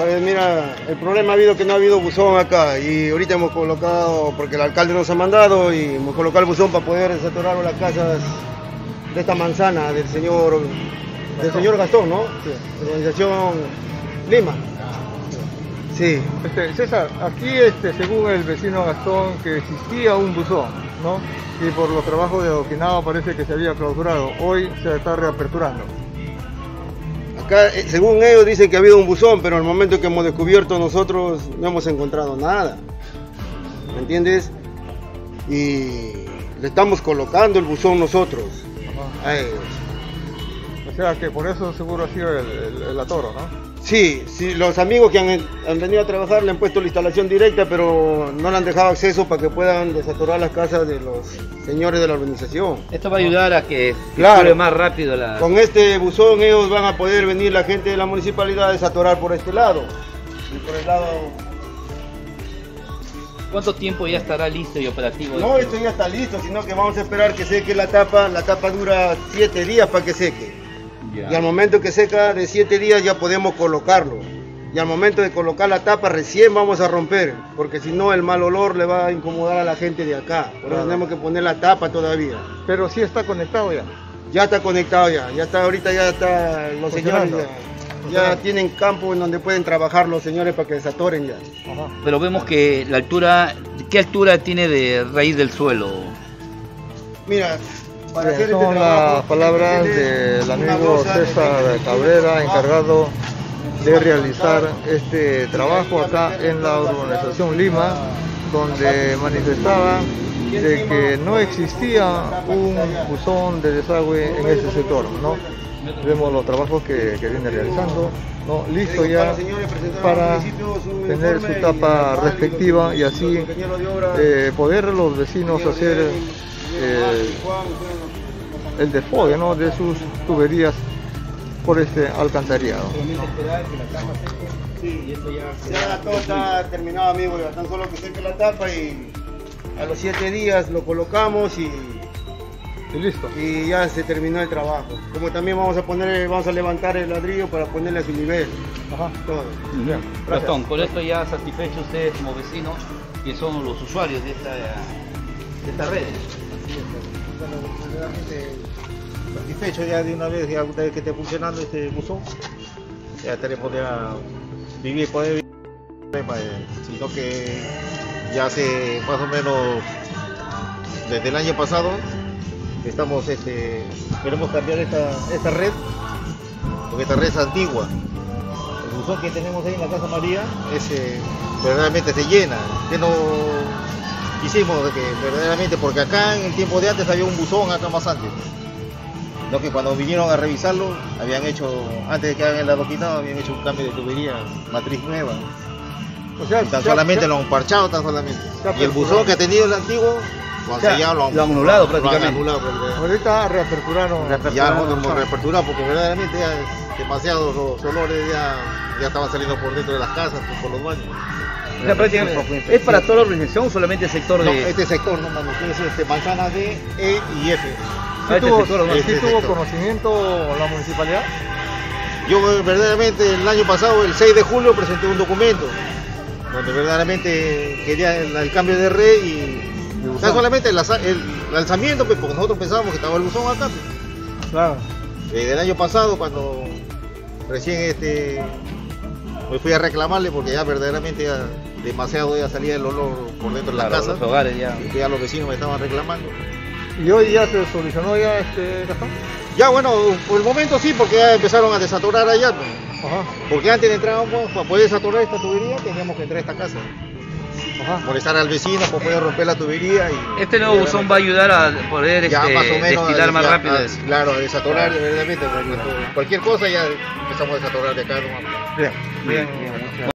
Sabes, mira, el problema ha habido que no ha habido buzón acá y ahorita hemos colocado, porque el alcalde nos ha mandado y hemos colocado el buzón para poder desatorar las casas de esta manzana del señor, del señor Gastón, ¿no? Sí. Organización Lima. Sí. Este, César, aquí este, según el vecino Gastón que existía un buzón, ¿no? Y por los trabajos de adoquinado parece que se había clausurado. Hoy se está reaperturando. Eh, según ellos, dicen que ha habido un buzón, pero al momento que hemos descubierto nosotros no hemos encontrado nada. ¿Me entiendes? Y le estamos colocando el buzón nosotros a ellos. O sea que por eso seguro ha sido el, el- el atoro, ¿no? Sí, sí, los amigos que han, han venido a trabajar le han puesto la instalación directa, pero no le han dejado acceso para que puedan desatorar las casas de los señores de la organización. Esto va a ayudar a que Claro. más rápido la... Con este buzón ellos van a poder venir la gente de la municipalidad a desatorar por este lado. Y por el lado... ¿Cuánto tiempo ya estará listo y operativo? No, esto ya está listo, sino que vamos a esperar que seque la tapa. La tapa dura 7 días para que seque. Ya. Y al momento que seca de 7 días ya podemos colocarlo. Y al momento de colocar la tapa recién vamos a romper, porque si no el mal olor le va a incomodar a la gente de acá. Por eso tenemos que poner la tapa todavía. Pero sí está conectado ya. Ya está conectado ya, ya está ahorita ya está los señores ya, ya tienen campo en donde pueden trabajar los señores para que desatoren ya. Ajá. Pero vemos que la altura... ¿Qué altura tiene de raíz del suelo? Mira, Bien, son las palabras del amigo César 20 Cabrera, encargado de realizar este trabajo acá en la urbanización Lima, donde manifestaba de que no existía un buzón de desagüe en ese sector, ¿no? Vemos los trabajos que, que viene realizando, ¿no? Listo ya para tener su tapa respectiva y así eh, poder los vecinos hacer eh, el desfogue ¿no? de sus tuberías por este alcantarillado. Sí, ya todo está terminado, amigo. Ya tan solo que seque la tapa y a los 7 días lo colocamos y, Y listo. y ya se terminó el trabajo. Como también vamos a poner, vamos a levantar el ladrillo para ponerle a su nivel. Ajá. Todo. Bien, gracias. Gastón, con esto ya satisfecho ustedes como vecinos, que son los usuarios de esta, de esta red. Satisfecho ya de una vez, ya una que esté funcionando este buzón, ya tenemos ya vivir, poder vivir, eh, sino que ya hace más o menos desde el año pasado estamos, este, queremos cambiar esta, esta red, porque esta red es antigua. El buzón que tenemos ahí en la Casa María es, verdaderamente se llena, que no hicimos de que verdaderamente, porque acá en el tiempo de antes había un buzón acá más antes. Lo que cuando vinieron a revisarlo, habían hecho, antes de que hagan el adoquinado, habían hecho un cambio de tubería, matriz nueva. O sea, tan ya- solamente ya- lo han parchado, tan solamente. Ya Y el buzón que ha tenido el antiguo, han Ya, lo han, lo han anulado lo han prácticamente. anulado, ahorita reaperturaron. ya lo hemos reaperturado, porque verdaderamente ya es demasiados los olores, ya, ya estaban saliendo por dentro de las casas, por los baños. O sea, prácticamente, ¿Es para toda la organización o solamente el sector No, de...? este sector, no, mano, que es este, manzana D, E y F. ¿Sí Ah, este tuvo, sector, ¿no? sí Este tuvo conocimiento la municipalidad? Yo eh, verdaderamente el año pasado, el 6 de julio, presenté un documento donde verdaderamente quería el, el cambio de red y o sea, solamente el, el lanzamiento, pues, porque nosotros pensábamos que estaba el buzón acá. Claro. Desde el año pasado, cuando recién este, me fui a reclamarle, porque ya verdaderamente ya demasiado ya salía el olor por dentro de la Claro, casa, los hogares ya. y ya los vecinos me estaban reclamando. ¿Y hoy ya se solucionó ya este Gastón? Ya bueno, por el momento sí, porque ya empezaron a desaturar allá. pues. Ajá, Porque antes de entrar, pues, para poder desaturar esta tubería, teníamos que entrar a esta casa. Ajá. Molestar al vecino para poder romper la tubería y... Este nuevo buzón va a ayudar a poder ya este, más o menos destilar más rápido. a- claro, a desatorar verdaderamente. Cualquier cosa ya empezamos a desatorar de acá. ¿no? Bien, bien, bien.